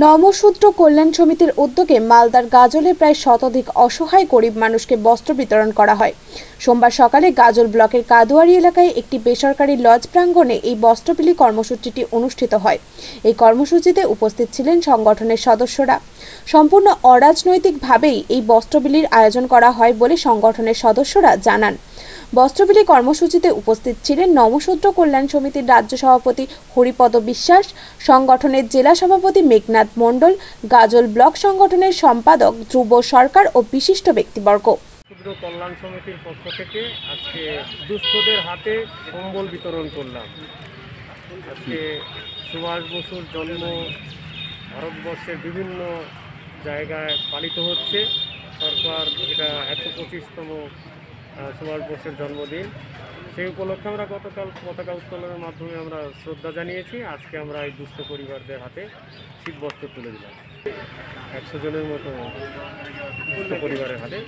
নমশূদ্র কল্যাণ সমিতির উদ্যোগে মালদার গাজলে প্রায় শতাধিক অসহায় গরিব মানুষকে বস্ত্র বিতরণ করা হয়। সোমবার সকালে গাজল ব্লকের কাদুয়ারি এলাকায় একটি বেসরকারি লজ প্রাঙ্গণে এই বস্ত্রবিলি কর্মসূচিটি অনুষ্ঠিত হয়। এই কর্মসূচিতে উপস্থিত ছিলেন সংগঠনের সদস্যরা। সম্পূর্ণ অরাজনৈতিকভাবেই এই বস্ত্রবিলির আয়োজন করা হয় বলে সংগঠনের সদস্যরা জানান। বস্ত্রবিলি কর্মসূচিতে উপস্থিত ছিলেন নমশূদ্র কল্যাণ সমিতির রাজ্য সভাপতি হরিপদ বিশ্বাস, সংগঠনের জেলা সভাপতি মেঘনাথ মণ্ডল, গাজল ব্লক সংগঠনের সম্পাদক ধ্রুব সরকার ও বিশিষ্ট ব্যক্তিবর্গ। কল্যাণ সমিতির পক্ষ থেকে আজকে দুস্থদের হাতে কম্বল বিতরণ করলাম। আজকে সুভাষ বসুর জন্ম ভারতবর্ষের বিভিন্ন জায়গায় পালিত হচ্ছে। সরকার এটা একশো পঁচিশতম সুভাষ বোসের জন্মদিন। সেই উপলক্ষে আমরা গতকাল পতাকা উত্তোলনের মাধ্যমে আমরা শ্রদ্ধা জানিয়েছি। আজকে আমরা এই দুস্থ পরিবারদের হাতে শীতবস্ত্র তুলে দিলাম। একশো জনের মতো দুস্থ পরিবারের হাতে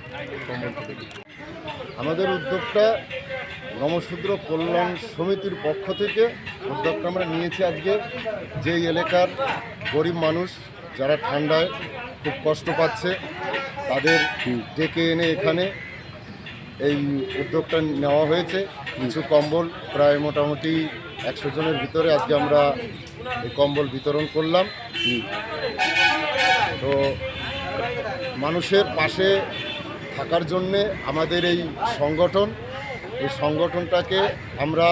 আমাদের উদ্যোগটা নমশূদ্র কল্যাণ সমিতির পক্ষ থেকে উদ্যোগটা আমরা নিয়েছি আজকে। যে এলাকার গরিব মানুষ যারা ঠান্ডায় খুব কষ্ট পাচ্ছে, তাদের ডেকে এনে এখানে এই উদ্যোগটা নেওয়া হয়েছে। কিছু কম্বল প্রায় মোটামুটি একশো জনের ভিতরে আজকে আমরা এই কম্বল বিতরণ করলাম। তো মানুষের পাশে থাকার জন্যে আমাদের এই সংগঠন, এই সংগঠনটাকে আমরা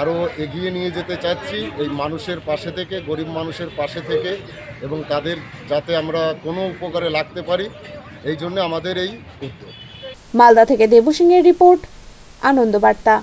আরও এগিয়ে নিয়ে যেতে চাচ্ছি। এই মানুষের পাশে থেকে, গরিব মানুষের পাশে থেকে এবং তাদের যাতে আমরা কোনো উপকারে লাগতে পারি, এই জন্য আমাদের এই উদ্যোগ। মালদা থেকে দেবসিংহের রিপোর্ট আনন্দবার্তা।